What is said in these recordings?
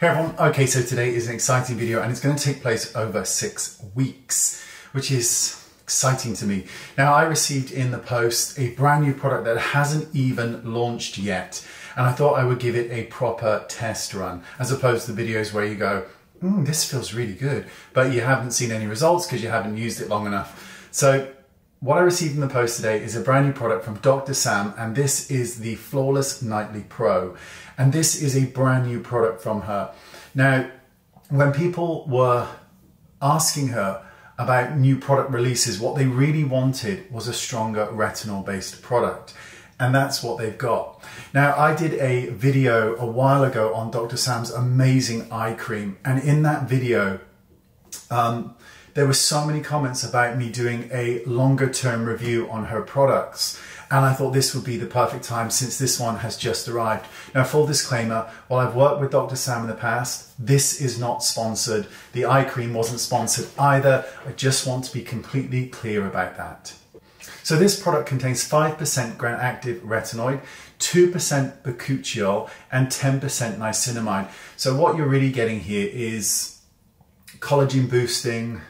Hey everyone, okay, so today is an exciting video and it's going to take place over six weeks, which is exciting to me. Now, I received in the post a brand new product that hasn't even launched yet, and I thought I would give it a proper test run, as opposed to the videos where you go, mm, this feels really good, but you haven't seen any results because you haven't used it long enough. So what I received in the post today is a brand new product from Dr. Sam, and this is the Flawless Nightly Pro. And this is a brand new product from her. Now, when people were asking her about new product releases, what they really wanted was a stronger retinol based product. And that's what they've got. Now, I did a video a while ago on Dr. Sam's amazing eye cream. And in that video, um, there were so many comments about me doing a longer term review on her products. And I thought this would be the perfect time since this one has just arrived. Now, full disclaimer, while I've worked with Dr. Sam in the past, this is not sponsored. The eye cream wasn't sponsored either. I just want to be completely clear about that. So this product contains 5% Granactive retinoid, 2% bakuchiol, and 10% niacinamide. So what you're really getting here is collagen boosting,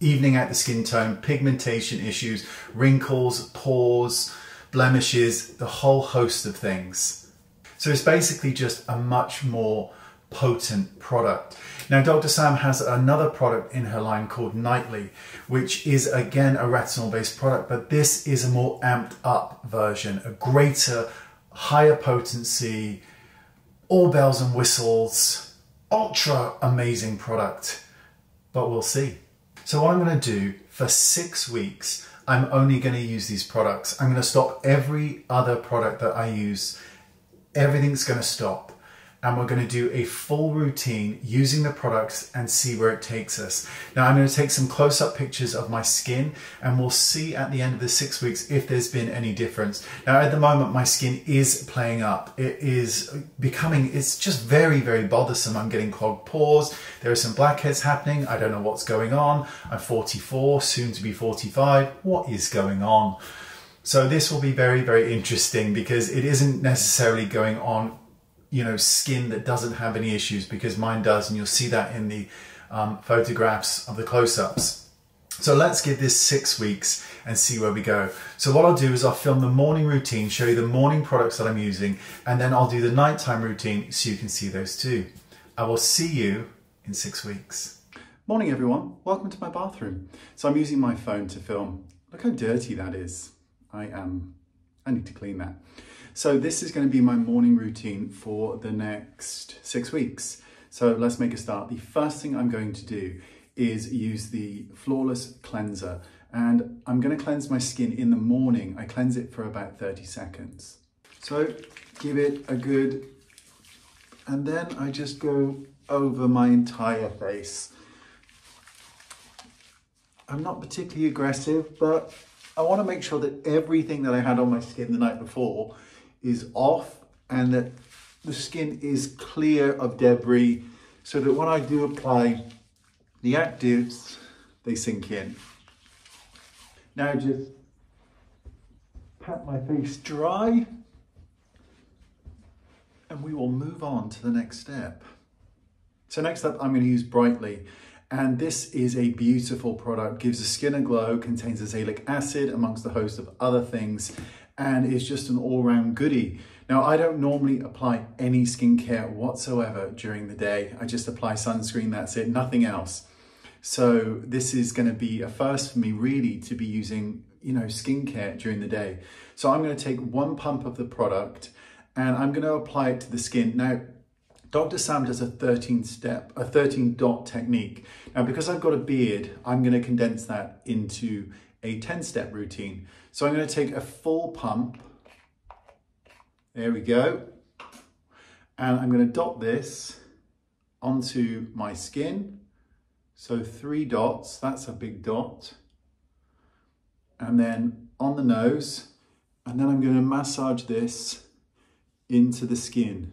evening out the skin tone, pigmentation issues, wrinkles, pores, blemishes, the whole host of things. So it's basically just a much more potent product. Now, Dr. Sam has another product in her line called Nightly, which is again a retinol based product, but this is a more amped up version, a greater, higher potency, all bells and whistles, ultra amazing product. But we'll see. So what I'm going to do for six weeks, I'm only going to use these products. I'm going to stop every other product that I use. Everything's going to stop and we're going to do a full routine using the products and see where it takes us. Now I'm going to take some close-up pictures of my skin and we'll see at the end of the six weeks if there's been any difference. Now at the moment my skin is playing up. It is becoming, it's just very, very bothersome. I'm getting clogged pores. There are some blackheads happening. I don't know what's going on. I'm 44, soon to be 45. What is going on? So this will be very, very interesting because it isn't necessarily going on you know, skin that doesn't have any issues because mine does, and you'll see that in the um, photographs of the close-ups. So let's give this six weeks and see where we go. So what I'll do is I'll film the morning routine, show you the morning products that I'm using, and then I'll do the nighttime routine so you can see those too. I will see you in six weeks. Morning everyone, welcome to my bathroom. So I'm using my phone to film. Look how dirty that is. I am, I need to clean that. So this is going to be my morning routine for the next six weeks. So let's make a start. The first thing I'm going to do is use the Flawless Cleanser and I'm going to cleanse my skin in the morning. I cleanse it for about 30 seconds. So give it a good, and then I just go over my entire face. I'm not particularly aggressive, but I want to make sure that everything that I had on my skin the night before is off and that the skin is clear of debris so that when I do apply the actives, they sink in. Now just pat my face dry and we will move on to the next step. So next up, I'm going to use Brightly. And this is a beautiful product, gives the skin a glow, contains azelaic acid amongst a host of other things, and is just an all-round goodie. Now, I don't normally apply any skincare whatsoever during the day. I just apply sunscreen, that's it, nothing else. So this is gonna be a first for me really to be using, you know, skincare during the day. So I'm gonna take one pump of the product and I'm gonna apply it to the skin. Now, Dr. Sam does a 13 step, a 13 dot technique. Now, because I've got a beard, I'm gonna condense that into a 10 step routine. So I'm going to take a full pump. There we go. And I'm going to dot this onto my skin. So three dots, that's a big dot. And then on the nose, and then I'm going to massage this into the skin.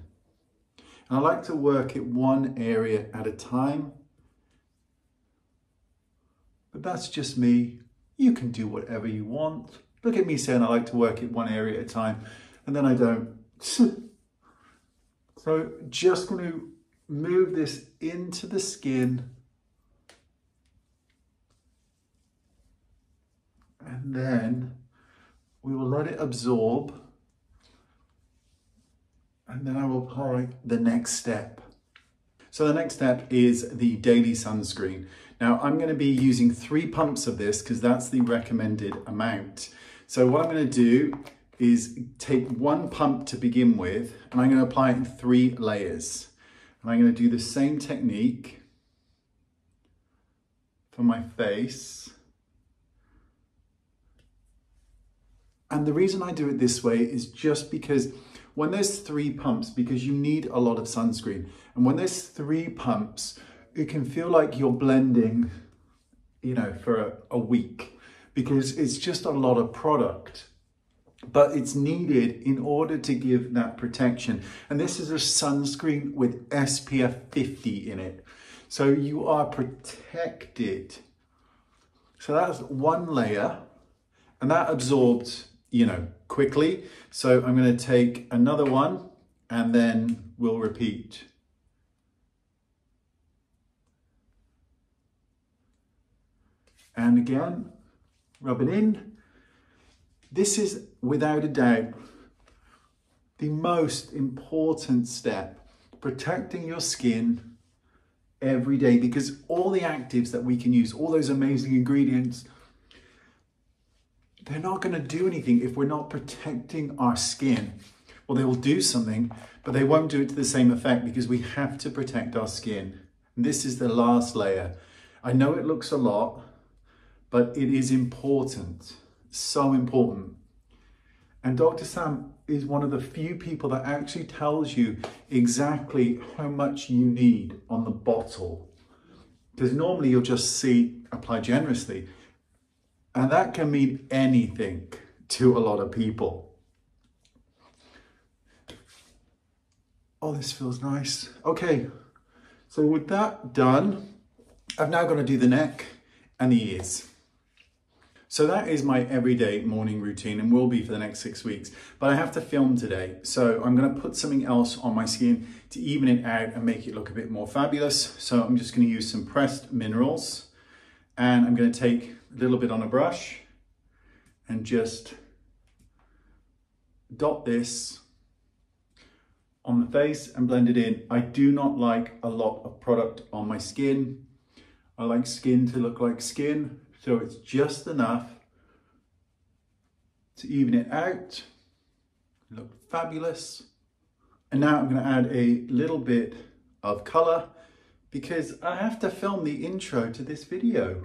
And I like to work it one area at a time. But that's just me. You can do whatever you want. Look at me saying I like to work it one area at a time and then I don't. So just going to move this into the skin and then we will let it absorb and then I will apply the next step. So the next step is the daily sunscreen. Now I'm going to be using three pumps of this because that's the recommended amount. So what I'm going to do is take one pump to begin with and I'm going to apply it in three layers. And I'm going to do the same technique for my face. And the reason I do it this way is just because when there's three pumps, because you need a lot of sunscreen, and when there's three pumps, it can feel like you're blending, you know, for a, a week because it's just a lot of product but it's needed in order to give that protection. And this is a sunscreen with SPF 50 in it. So you are protected. So that's one layer and that absorbs, you know, quickly. So I'm going to take another one and then we'll repeat. And again, rub it in. This is without a doubt the most important step, protecting your skin every day because all the actives that we can use, all those amazing ingredients, they're not going to do anything if we're not protecting our skin. Well, they will do something, but they won't do it to the same effect because we have to protect our skin. And this is the last layer. I know it looks a lot, but it is important, so important. And Dr. Sam is one of the few people that actually tells you exactly how much you need on the bottle. Because normally you'll just see apply generously. And that can mean anything to a lot of people. Oh, this feels nice. Okay, so with that done, I've now got to do the neck and the ears. So that is my everyday morning routine and will be for the next six weeks. But I have to film today. So I'm gonna put something else on my skin to even it out and make it look a bit more fabulous. So I'm just gonna use some pressed minerals and I'm gonna take a little bit on a brush and just dot this on the face and blend it in. I do not like a lot of product on my skin. I like skin to look like skin. So it's just enough to even it out, look fabulous. And now I'm gonna add a little bit of color because I have to film the intro to this video.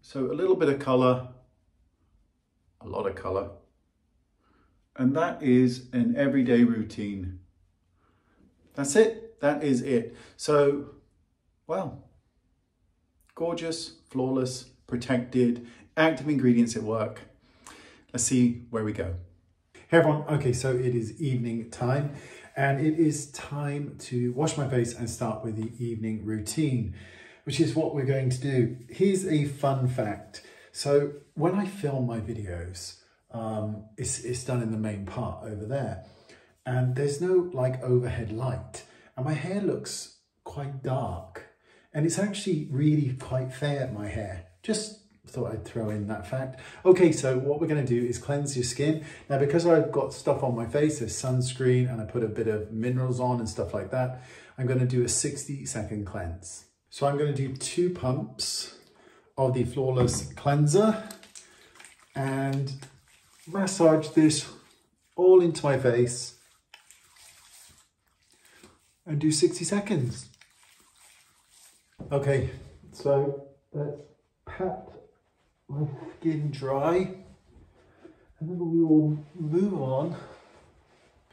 So a little bit of color, a lot of color. And that is an everyday routine. That's it, that is it. So, well, Gorgeous, flawless, protected, active ingredients at work. Let's see where we go. Hey everyone, okay, so it is evening time and it is time to wash my face and start with the evening routine, which is what we're going to do. Here's a fun fact. So when I film my videos, um, it's, it's done in the main part over there and there's no like overhead light and my hair looks quite dark and it's actually really quite fair, my hair. Just thought I'd throw in that fact. Okay, so what we're gonna do is cleanse your skin. Now, because I've got stuff on my face, there's sunscreen, and I put a bit of minerals on and stuff like that, I'm gonna do a 60 second cleanse. So I'm gonna do two pumps of the Flawless Cleanser and massage this all into my face and do 60 seconds. Okay, so let's pat my skin dry and then we will move on.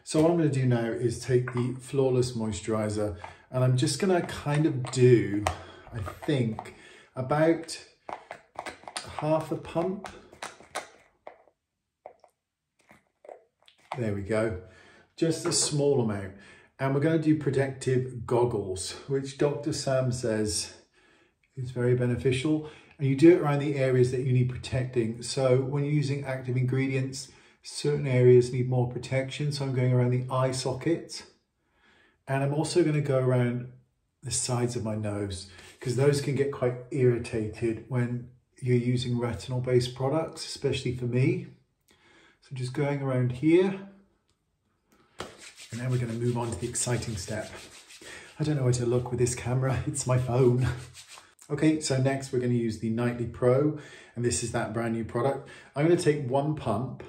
So what I'm going to do now is take the Flawless Moisturizer and I'm just going to kind of do, I think, about half a pump. There we go. Just a small amount. And we're going to do protective goggles, which Dr. Sam says is very beneficial. And you do it around the areas that you need protecting. So when you're using active ingredients, certain areas need more protection. So I'm going around the eye socket And I'm also going to go around the sides of my nose because those can get quite irritated when you're using retinol based products, especially for me. So just going around here. And now we're going to move on to the exciting step. I don't know where to look with this camera, it's my phone. Okay, so next we're going to use the Nightly Pro, and this is that brand new product. I'm going to take one pump.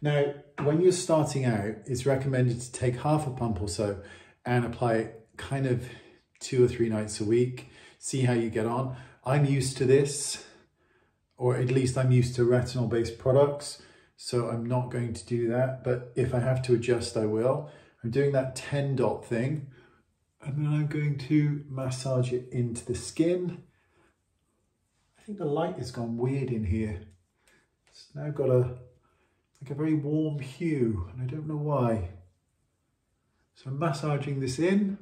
Now, when you're starting out, it's recommended to take half a pump or so and apply it kind of two or three nights a week. See how you get on. I'm used to this, or at least I'm used to retinol-based products, so I'm not going to do that. But if I have to adjust, I will. I'm doing that 10 dot thing, and then I'm going to massage it into the skin I think the light has gone weird in here. It's now got a like a very warm hue and I don't know why. So I'm massaging this in.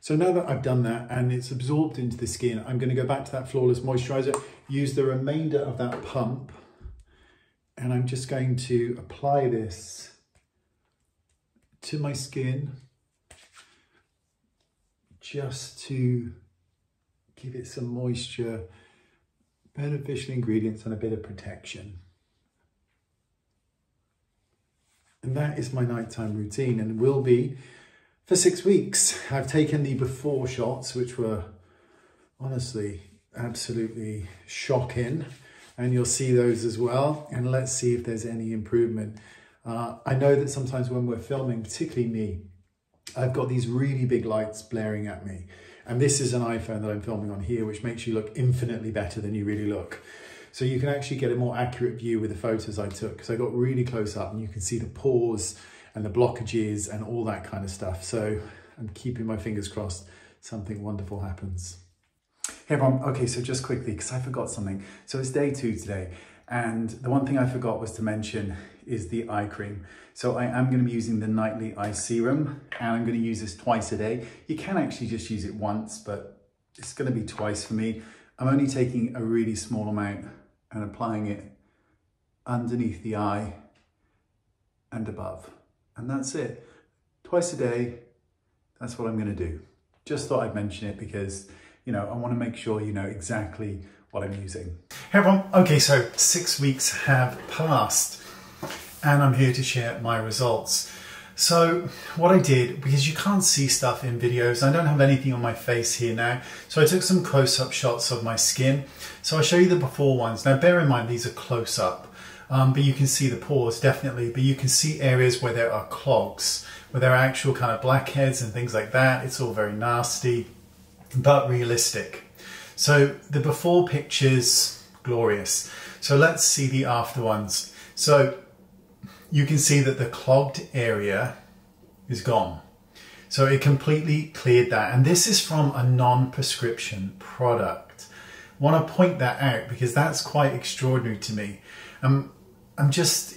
So now that I've done that and it's absorbed into the skin, I'm going to go back to that Flawless Moisturizer, use the remainder of that pump, and I'm just going to apply this to my skin just to give it some moisture, beneficial ingredients and a bit of protection. And that is my nighttime routine and will be for six weeks. I've taken the before shots, which were honestly absolutely shocking. And you'll see those as well. And let's see if there's any improvement. Uh, I know that sometimes when we're filming, particularly me, I've got these really big lights blaring at me. And this is an iPhone that I'm filming on here, which makes you look infinitely better than you really look. So you can actually get a more accurate view with the photos I took because I got really close up and you can see the pores and the blockages and all that kind of stuff. So I'm keeping my fingers crossed something wonderful happens. Hey everyone, okay, so just quickly, because I forgot something. So it's day two today, and the one thing I forgot was to mention is the eye cream. So I am going to be using the nightly eye serum and I'm going to use this twice a day. You can actually just use it once, but it's going to be twice for me. I'm only taking a really small amount and applying it underneath the eye and above. And that's it. Twice a day, that's what I'm going to do. Just thought I'd mention it because, you know, I want to make sure you know exactly what I'm using. Hey everyone, okay, so six weeks have passed and I'm here to share my results. So what I did, because you can't see stuff in videos, I don't have anything on my face here now, so I took some close-up shots of my skin. So I'll show you the before ones. Now bear in mind these are close-up, um, but you can see the pores definitely, but you can see areas where there are clogs, where there are actual kind of blackheads and things like that. It's all very nasty, but realistic. So the before pictures, glorious. So let's see the after ones. So you can see that the clogged area is gone. So it completely cleared that. And this is from a non-prescription product. I want to point that out because that's quite extraordinary to me. Um, I'm just,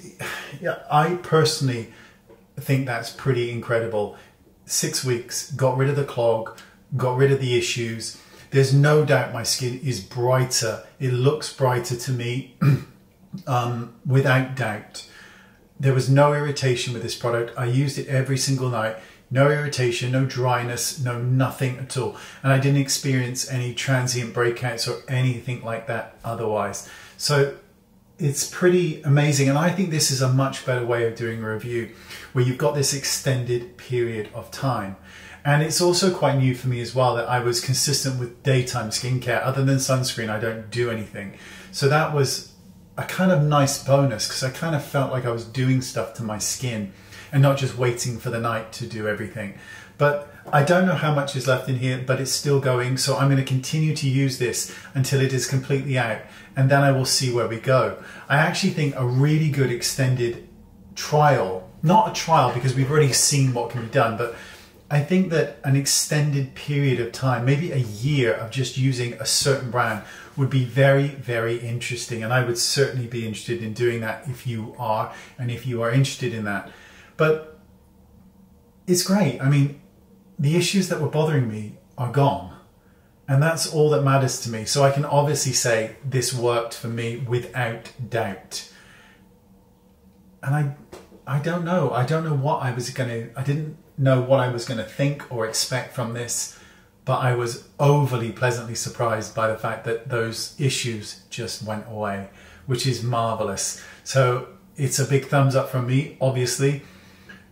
yeah, I personally think that's pretty incredible. Six weeks, got rid of the clog, got rid of the issues. There's no doubt my skin is brighter. It looks brighter to me, um, without doubt. There was no irritation with this product. I used it every single night. No irritation, no dryness, no nothing at all. And I didn't experience any transient breakouts or anything like that otherwise. So it's pretty amazing. And I think this is a much better way of doing a review where you've got this extended period of time. And it's also quite new for me as well that I was consistent with daytime skincare. Other than sunscreen, I don't do anything. So that was a kind of nice bonus because I kind of felt like I was doing stuff to my skin and not just waiting for the night to do everything. But I don't know how much is left in here, but it's still going. So I'm going to continue to use this until it is completely out and then I will see where we go. I actually think a really good extended trial, not a trial because we've already seen what can be done, but I think that an extended period of time, maybe a year of just using a certain brand would be very, very interesting. And I would certainly be interested in doing that if you are, and if you are interested in that. But it's great. I mean, the issues that were bothering me are gone. And that's all that matters to me. So I can obviously say this worked for me without doubt. And I I don't know. I don't know what I was going to I didn't know what I was going to think or expect from this, but I was overly pleasantly surprised by the fact that those issues just went away, which is marvelous. So it's a big thumbs up from me, obviously.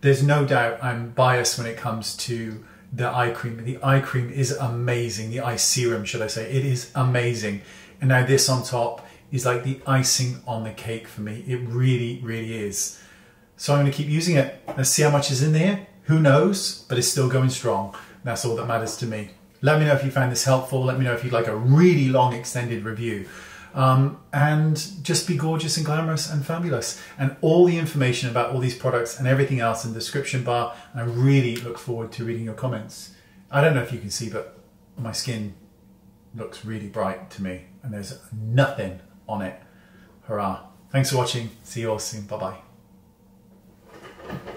There's no doubt I'm biased when it comes to the eye cream. The eye cream is amazing. The eye serum, should I say. It is amazing. And now this on top is like the icing on the cake for me. It really, really is. So I'm going to keep using it. Let's see how much is in there. Who knows, but it's still going strong. That's all that matters to me. Let me know if you found this helpful. Let me know if you'd like a really long extended review. Um, and just be gorgeous and glamorous and fabulous. And all the information about all these products and everything else in the description bar. And I really look forward to reading your comments. I don't know if you can see, but my skin looks really bright to me and there's nothing on it. Hurrah. Thanks for watching. See you all soon. Bye bye. Thank you.